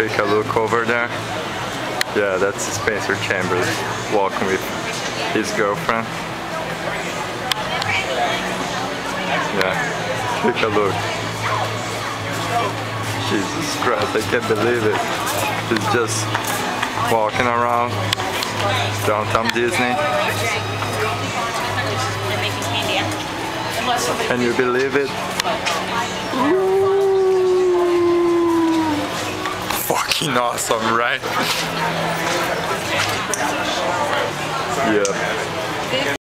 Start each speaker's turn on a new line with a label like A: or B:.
A: take a look over there. Yeah, that's Spencer Chamberlain walking with his girlfriend. Yeah, take a look. Jesus Christ, I can't believe it. He's just walking around downtown Disney. Can you believe it? Fucking awesome, right? yeah.